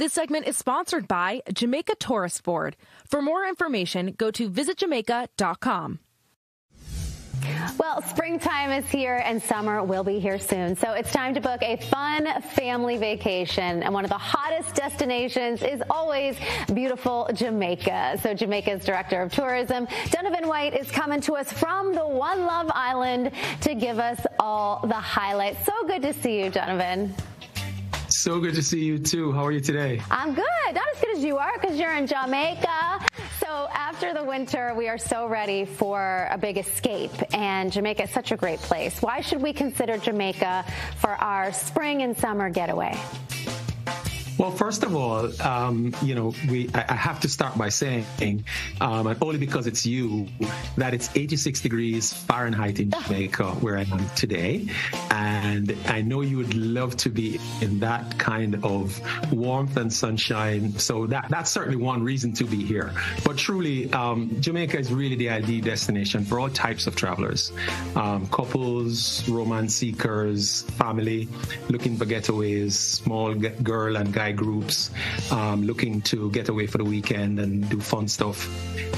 This segment is sponsored by Jamaica Tourist Board. For more information, go to visitjamaica.com. Well, springtime is here and summer will be here soon. So it's time to book a fun family vacation. And one of the hottest destinations is always beautiful Jamaica. So Jamaica's Director of Tourism, Donovan White, is coming to us from the One Love Island to give us all the highlights. So good to see you, Donovan. So good to see you too. How are you today? I'm good. Not as good as you are because you're in Jamaica. So after the winter, we are so ready for a big escape, and Jamaica is such a great place. Why should we consider Jamaica for our spring and summer getaway? Well, first of all, um, you know, we I, I, have to start by saying, um, and only because it's you, that it's 86 degrees Fahrenheit in Jamaica where I am today, and I know you would love to be in that kind of warmth and sunshine. So that that's certainly one reason to be here. But truly, um, Jamaica is really the ideal destination for all types of travelers, um, couples, romance seekers, family, looking for getaways, small girl and guy groups um, looking to get away for the weekend and do fun stuff.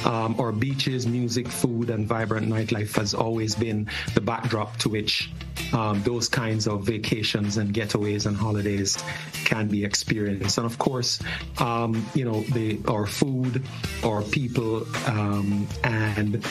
Um, our beaches, music, food, and vibrant nightlife has always been the backdrop to which um, those kinds of vacations and getaways and holidays can be experienced. And of course, um, you know, the our food, our people, um, and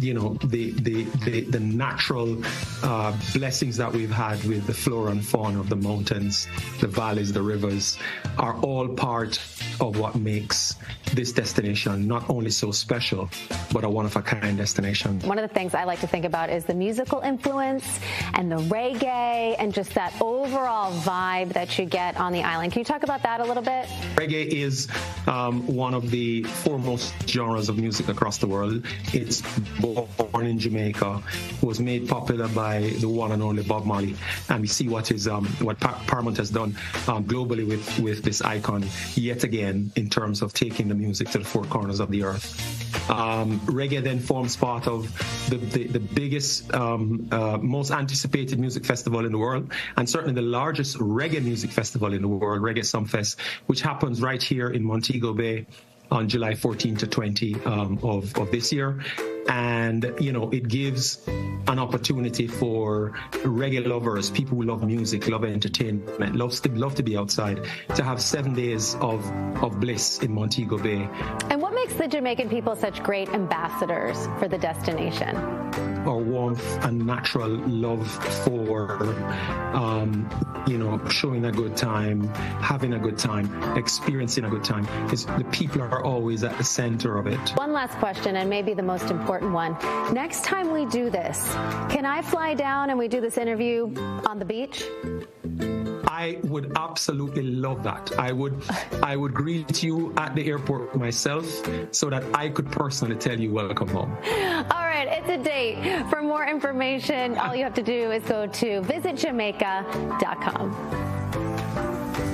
you know the the the, the natural uh, blessings that we've had with the flora and fauna of the mountains, the valleys, the rivers, are all part of what makes this destination not only so special, but a one of a kind destination. One of the things I like to think about is the musical influence and the reggae and just that overall vibe that you get on the island. Can you talk about that a little bit? Reggae is um, one of the foremost genres of music across the world. It's born in Jamaica, was made popular by the one and only Bob Marley, and we see what is um, what Paramount has done um, globally with with this icon yet again in terms of taking the music to the four corners of the earth. Um, reggae then forms part of the, the, the biggest, um, uh, most anticipated music festival in the world, and certainly the largest reggae music festival in the world, Reggae Sumfest, which happens right here in Montego Bay on July 14 to 20 um, of, of this year and you know it gives an opportunity for reggae lovers people who love music love entertainment love to love to be outside to have seven days of of bliss in montego bay and what makes the jamaican people such great ambassadors for the destination our warmth and natural love for, um, you know, showing a good time, having a good time, experiencing a good time. Is the people are always at the center of it. One last question, and maybe the most important one. Next time we do this, can I fly down and we do this interview on the beach? I would absolutely love that. I would I would greet you at the airport myself so that I could personally tell you welcome home. All right, it's a date. For more information, all you have to do is go to visitjamaica.com.